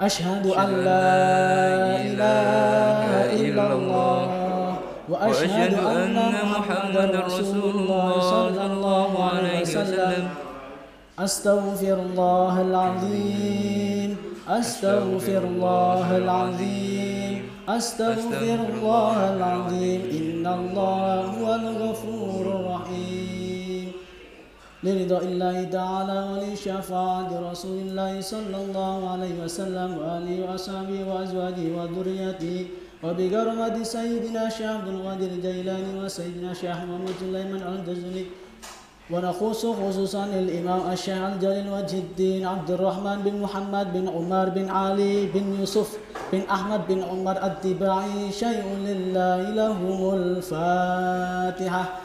Asyhadu an la ilaha illallah wa asyhadu anna Muhammadar Rasulullah sallallahu alaihi wasallam. Astaghfirullahal azim. Astaghfirullahal azim. Astaghfirullahal azim. Innallaha huwal ghafurur rahim. لرضا الله تعالى ولشفاعة رسول الله صلى الله عليه وسلم وآله وأصحابه وأزواجه وذريته. وبكرمة سيدنا شيخ عبد القادر الجيلاني وسيدنا شيخ محمد سليمان الجزري. ونخص خصوصا الإمام الشيخ الجليل وجه الدين عبد الرحمن بن محمد بن عمر بن علي بن يوسف بن أحمد بن عمر الدباعي شيء لله لهم الفاتحة.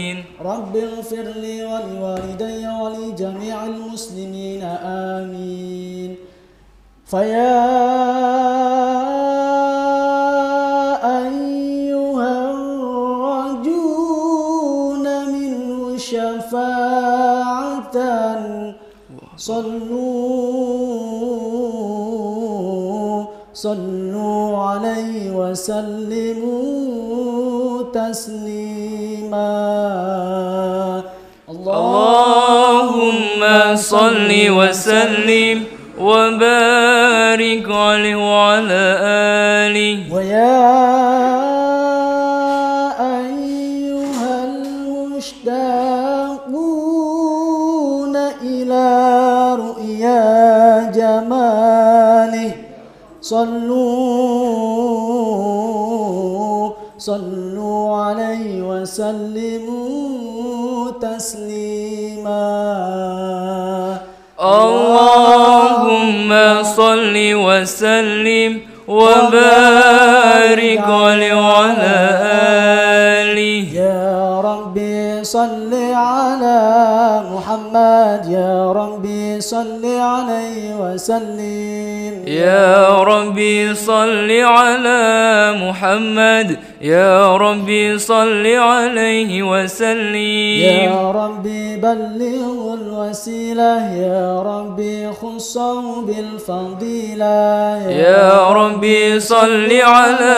رب اغفر لي ولوالدي ولجميع المسلمين آمين. فيا أيها الرجون منه شفاعة صلوا صلوا عليه وسلموا تسليما. اللهم صل وسلم وبارك عليه وعلى آله. ويا أيها المشتاقون إلى رؤيا جماله. صلوا صلوا وسلموا تسليما. اللهم صل وسلم وبارك وعلى آله. يا ربي صل على محمد. يا ربي صل عليه وسلم. يا ربي صل على محمد. يا ربي صل عليه وسلم. يا ربي بلغ الوسيلة. يا ربي خصه بالفضيلة. يا ربي صل على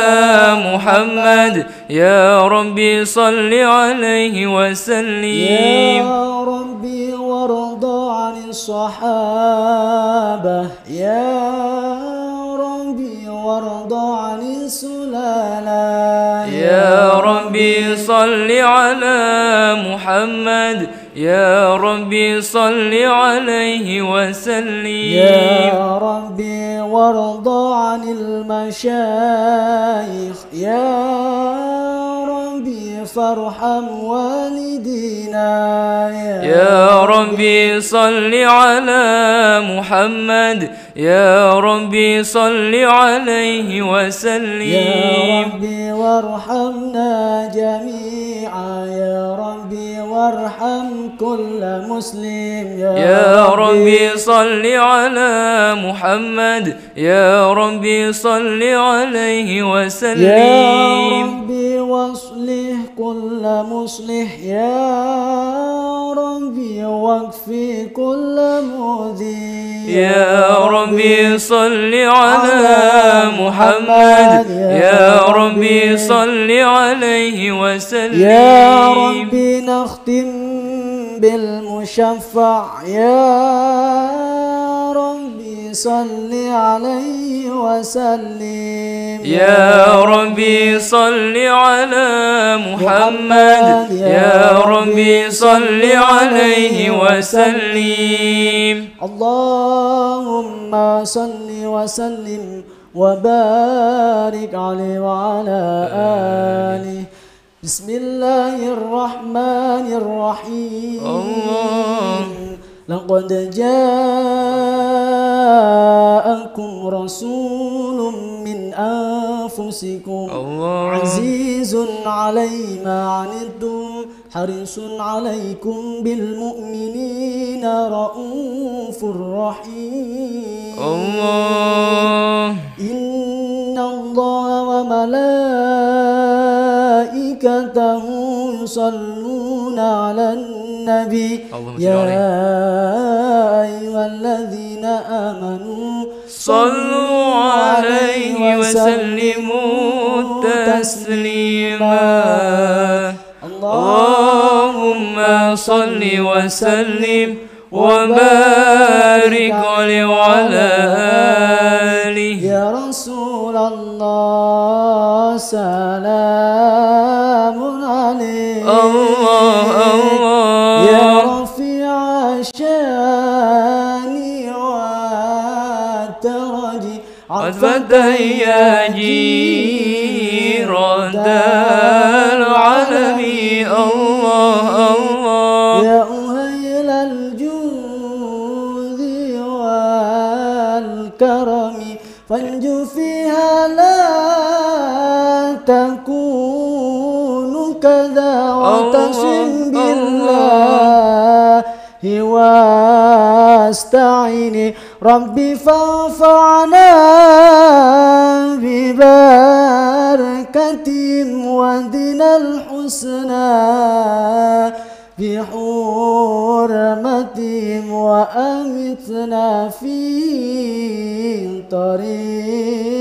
محمد. يا ربي صل عليه وسلم. يا ربي وارض عن الصحابة. يا صل على محمد. يا ربي صل عليه وسلم. يا ربي وارض عن المشايخ. يا ربي فارحم والدينا. يا ربي صل على محمد. يا ربي صل عليه وسلم. يا ربي وارحمنا جميعا. يا ربي وارحم كل مسلم. يا ربي صل على محمد. يا ربي صل عليه يا وسلم. ربي واصلح كل مصلح يا ربي واكفي كل مؤذي. يا ربي صل على محمد. يا ربي. صل عليه وسلم. يا ربي نختم بالمشفع. يا صل عليه وسلم. يا ربي صل على محمد. يا ربي صل عليه وسلم. اللهم صل وسلم وبارك عليه وعلى آله. بسم الله الرحمن الرحيم. الله. لقد جاءكم رسول من أنفسكم الله. عزيز علي ما عنتم حريص عليكم بالمؤمنين رؤوف رحيم الله إن الله وملائكته يصلون على النبي يا. أيها الذين آمنوا صلوا عليه وسلموا تسليما اللهم صل وسلم وبارك عليه وعلى آله رسول الله سلام عليك. الله الله. يا رفيع الشأن والترجي عذبة يا جيران العالمين. الله وأعتصم الله، بالله واستعيني ربي فانفعنا ببركتهم ودنا الحسنى بحرمتهم وأمتنا في طريقتهم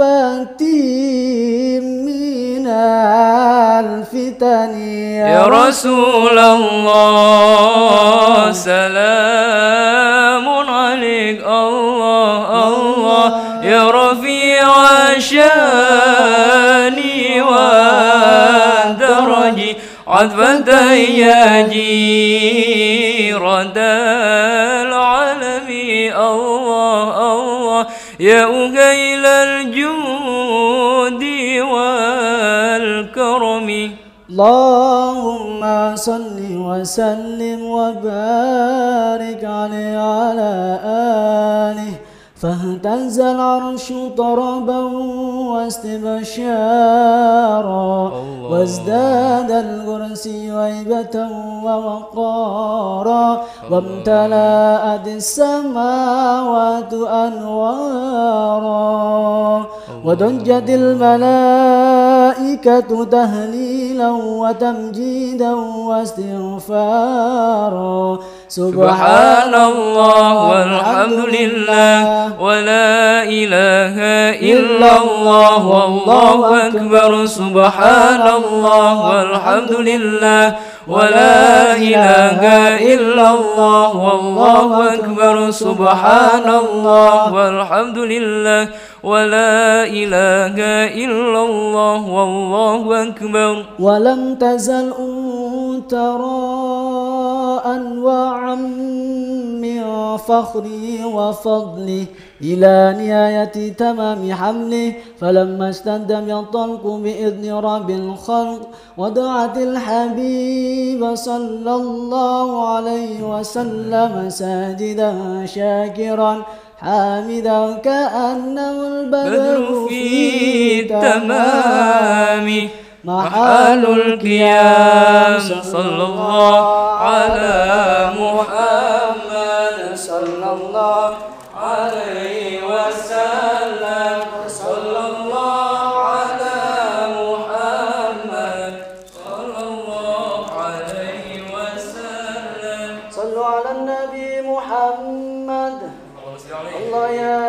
ومعافاتهم من الفتن يا رسول الله سلام عليك. الله الله. يا رفيع شأني ودرجي عذبة يا جيرة العالم الله الله. يا أهيل اللهم صل وسلم وبارك عليه وعلى آله. فاهتز العرش طربا واستبشارا وازداد الكرسي هيبة ووقارا. وامتلأت السماوات أنوارا. وضجت الملائكة تهليلا وتمجيدا واستغفارا. سبحان الله والحمد لله ولا إله إلا الله والله أكبر سبحان الله والحمد لله ولا إله إلا الله والله أكبر سبحان الله والحمد لله ولا إله إلا الله والله أكبر ولم تزل ترى من فخري وفضلي إلى نهاية تمام حمله فلما اشتد ينطلق بإذن رب الخلق ودعت الحبيب صلى الله عليه وسلم ساجدا شاكرا حامدا كأنه البدر بدر في التمام محال القيام صلى الله على محمد صلى الله عليه وسلم. صلى الله على محمد صلى الله عليه وسلم. صلوا على النبي محمد. الله يا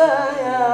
Yeah.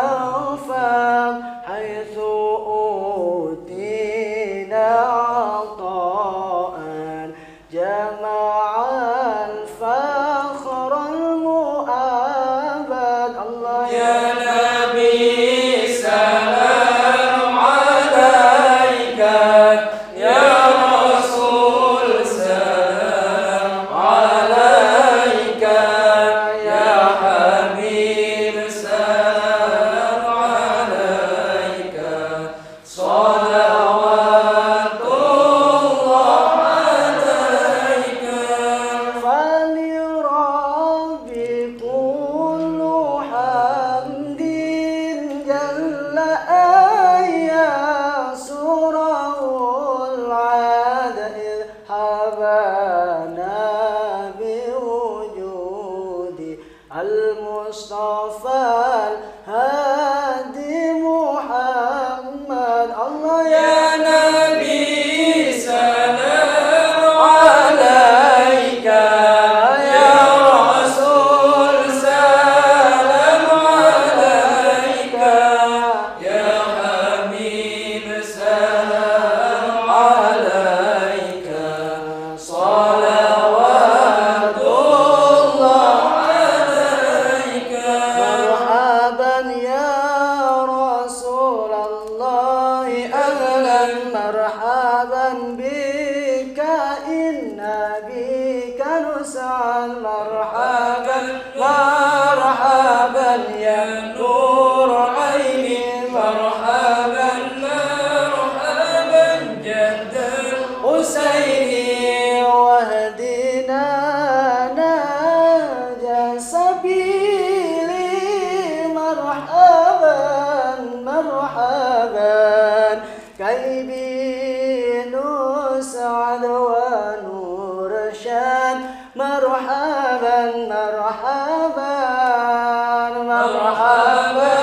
مرحبا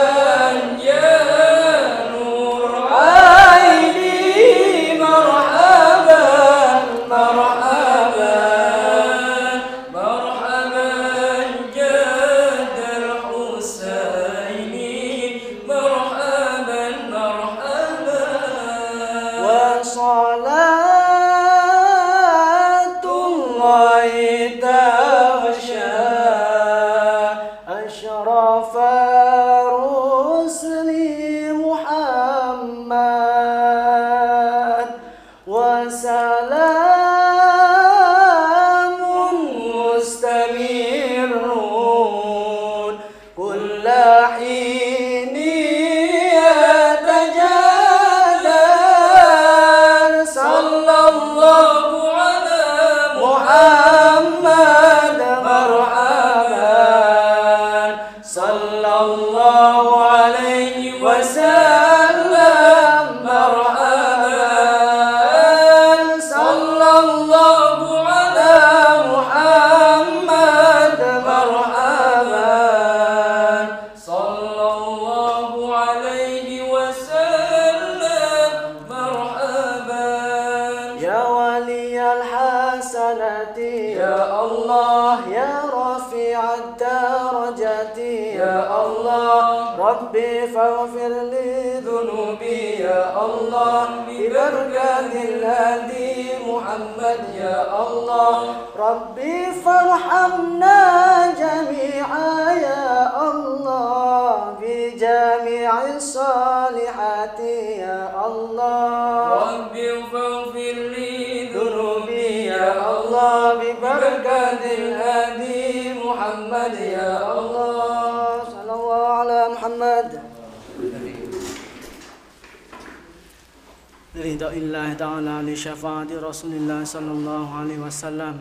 الله تعالى لشفاعة رسول الله صلى الله عليه وسلم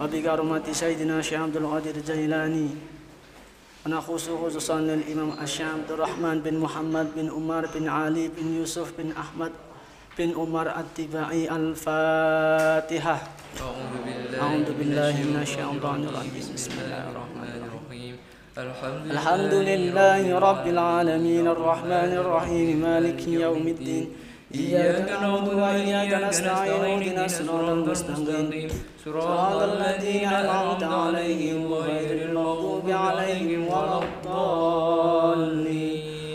وبكرمة سيدنا شيخ عبد القادر الجيلاني. ونخص خصوصا الإمام الشام عبد الرحمن بن محمد بن عمر بن علي بن يوسف بن أحمد بن عمر التباعي الفاتحة. أعوذ بالله من الشيطان الرجيم. بسم الله الرحمن الرحيم. الحمد لله رب العالمين الرحمن الرحيم. مالك يوم الدين. إياك نعبد وإياك نستعين اهدنا الصراط المستقيم. صراط الذين أنعمت عليهم غير المغضوب عليهم ولا الضالين.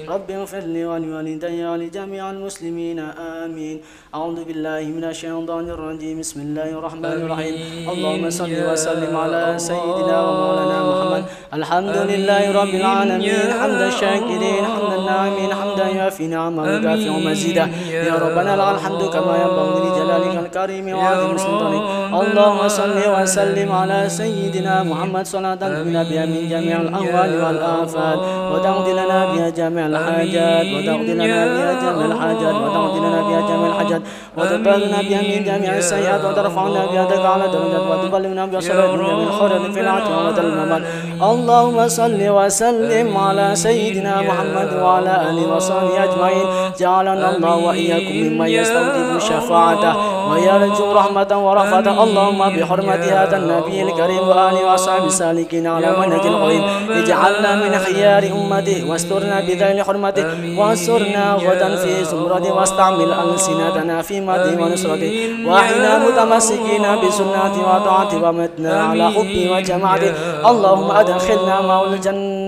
رب اغفر لي ولوالدي ولجميع المسلمين آمين. أعوذ بالله من الشيطان الرجيم. بسم الله الرحمن الرحيم. اللهم صل وسلم على سيدنا ومولانا محمد. الحمد لله رب العالمين. حمد الشاكرين حمد الناعمين حمدا يافي نعمه ويكافئ مزيدا. يا ربنا لك الحمد كما ينبغي لجلالك الكريم وعظيم سلطانك اللهم صل وسلم على سيدنا محمد صلاة تنقلنا بها من جميع الأهوال والآفات. وتقضي لنا بها جميع الحاجات. وتقضي لنا بها جميع الحاجات. وتقضي لنا بها جميع الحاجات. وتطهرنا بها من جميع السيئات. وترفعنا بها درجة على درجات. وتبلغنا بها صلاة من جميع الخيرات في العتمة والممات اللهم صل وسلم على سيدنا محمد وعلى آله وصحبه أجمعين. جعلنا الله وإياكم ممن يستوجب شفاعته. ويرجو رحمة ورحمة اللهم بحرمة هذا النبي الكريم وآله وصحبه السالكين على منهج القويم اجعلنا من خيار أمته واسترنا بذيل حرمته وانصرنا غدا في زمرته واستعمل ألسنتنا في مده ونصرته وأحنا متمسكين بسنته وطاعته ومتنا على حبه وجماعته اللهم أدخلنا معه الجنة.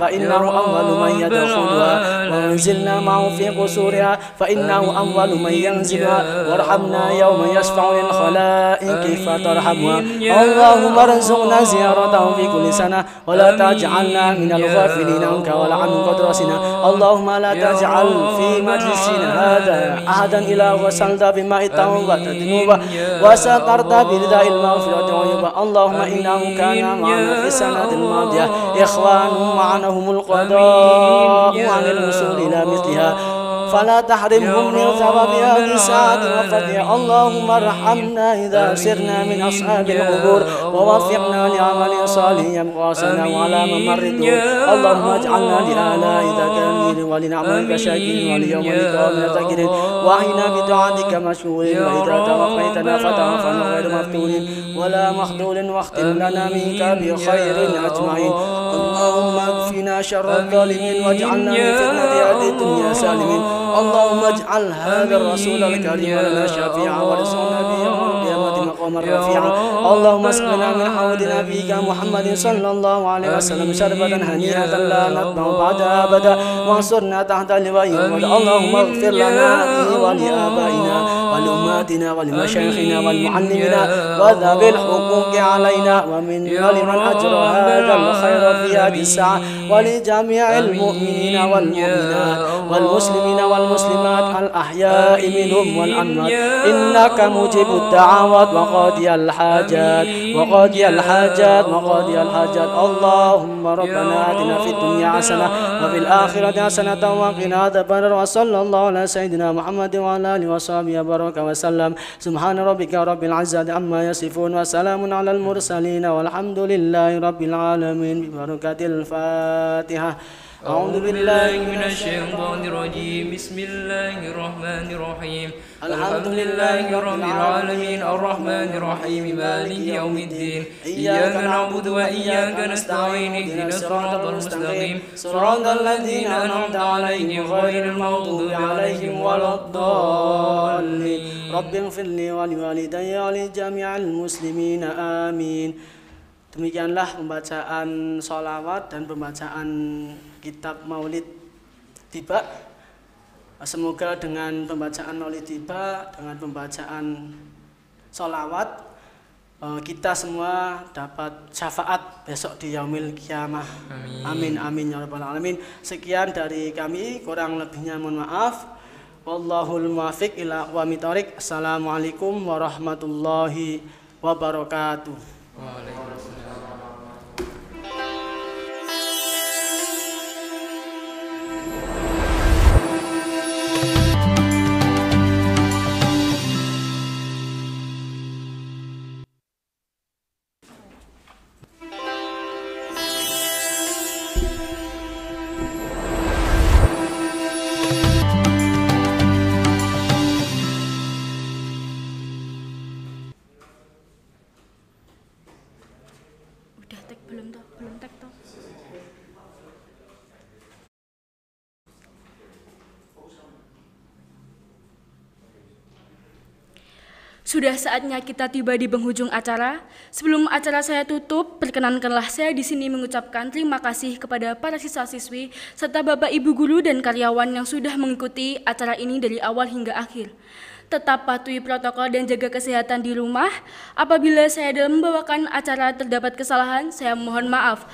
فإنه أول من يدخلها. وأنزلنا معه في قصورها فإنه أول من ينزلها. وارحمنا يوم يشفع للخلائق فترحمها. اللهم ارزقنا زيارته في كل سنة ولا تجعلنا من الغافلين عنك ولا عن قدرسنا اللهم لا تجعل في مجلسنا هذا أحدا إلا وسلت بماء التوبة ذنوبه وسترت برداء المغفرة ويبا اللهم إنه كان معنا في السنة الماضية. إخوان معنا هم القضاء عن الوصول إلى مثلها. فلا تحرمهم من ثوابها بساعة وفضلها اللهم ارحمنا إذا سرنا من أصحاب القبور ووفقنا لعمل صالح يبقاسنا وعلى ممر الدور اللهم اجعلنا لآلاء ذكرين ولنعملك شاكرين وليوم لقاء من الذاكرين وأحينا بدعاتك مشغولين وإذا توفيتنا فتوفنا غير مفتونين ولا مخذول واختم لنا منك بخير أجمعين. اللهم اكفنا شر الظالمين واجعلنا من فتنة هذه الدنيا سالمين. اللهم اجعل هذا الرسول الكريم لنا شفيعا يوم القيامة مقاما رفيعا اللهم اسقنا من حوض نبيك محمد صلى الله عليه وسلم. شربة هنيئة لا نطمع بعدها أبدا وانصرنا تحت لوائه اللهم اغفر لنا ولآبائنا ولأمهاتنا ولمشايخنا ولمعلمنا وذوي الحقوق علينا. ومن ولمن أجرى هذا الخير في هذه الساعة. ولجميع المؤمنين والمؤمنات والمسلمين والمسلمات الأحياء منهم والأموات. إنك مجيب الدعوات. وقاضي الحاجات وقاضي الحاجات وقاضي الحاجات. اللهم ربنا آتنا في الدنيا حسنة وفي الآخرة حسنة وقنا عذاب النار وصلى الله على سيدنا محمد وعلى آله وصحبه وبارك وسلم. سبحان ربك رب العزة عما يصفون وسلام على المرسلين والحمد لله رب العالمين. ببركة الفاتحة. أعوذ بالله من الشيطان الرجيم. بسم الله الرحمن الرحيم. الحمد لله رب العالمين. الرحمن الرحيم. مالك يوم الدين. إياك نعبد وإياك نستعين. اهدنا الصراط المستقيم. صراط الذين أنعمت عليهم غير المغضوب عليهم ولا الضالين. رب اغفر لي ولوالدي ولجميع المسلمين. آمين. Demikianlah pembacaan sholawat dan pembacaan kitab maulid tiba. Semoga dengan pembacaan maulid tiba, dengan pembacaan sholawat, eh, kita semua dapat syafaat besok di yaumil kiamah. Amin amin ya rabbal alamin. Sekian dari kami, kurang lebihnya mohon maaf. Wallahul muwaffiq ila aqwamit thoriq. Assalamualaikum warahmatullahi wabarakatuh. Udah Sudah saatnya kita tiba di penghujung acara. Sebelum acara saya tutup, perkenankanlah saya di sini mengucapkan terima kasih kepada para siswa-siswi serta Bapak Ibu guru dan karyawan yang sudah mengikuti acara ini dari awal hingga akhir. Tetap patuhi protokol dan jaga kesehatan di rumah. Apabila saya dalam membawakan acara terdapat kesalahan, saya mohon maaf.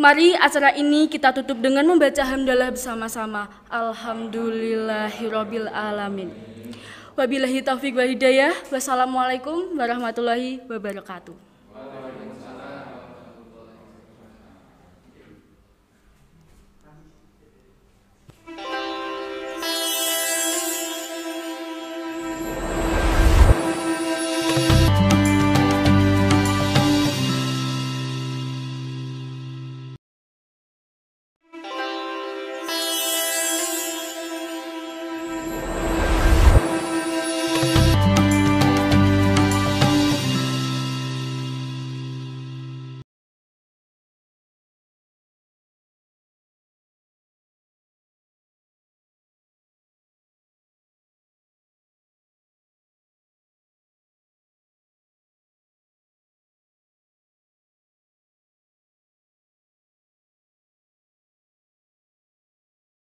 Mari acara ini kita tutup dengan membaca hamdalah bersama-sama. Alhamdulillahirabbil alamin. Wabillahi taufik wal hidayah. Wassalamualaikum warahmatullahi wabarakatuh.